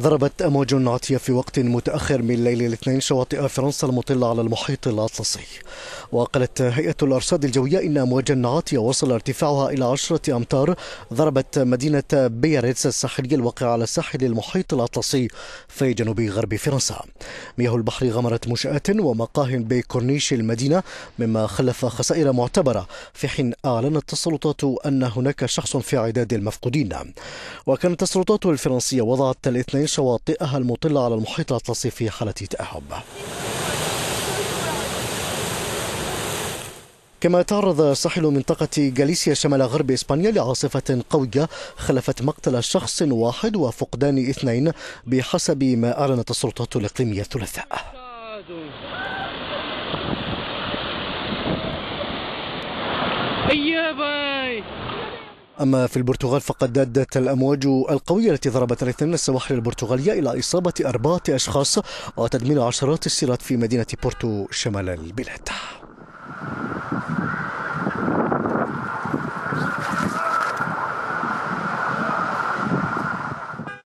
ضربت أمواج عاتية في وقت متأخر من ليل الاثنين شواطئ فرنسا المطلة على المحيط الأطلسي. وقالت هيئة الأرصاد الجوية إن أمواجا عاتية وصل ارتفاعها إلى عشرة أمتار ضربت مدينة بياريتس الساحلية الواقعة على ساحل المحيط الأطلسي في جنوب غرب فرنسا. مياه البحر غمرت منشآت ومقاه بكورنيش المدينة مما خلف خسائر معتبرة. في حين أعلنت السلطات أن هناك شخص في عداد المفقودين. وكانت السلطات الفرنسية وضعت الاثنين شواطئها المطلة على المحيط الأطلسي في حالة تأهب كما تعرض ساحل منطقة غاليسيا شمال غرب إسبانيا لعاصفة قوية خلفت مقتل شخص واحد وفقدان اثنين بحسب ما أعلنت السلطات الإقليمية الثلاثاء. أما في البرتغال فقد أدت الأمواج القوية التي ضربت الاثنين السواحل البرتغالية إلى إصابة أربعة أشخاص وتدمير عشرات السيارات في مدينة بورتو شمال البلاد.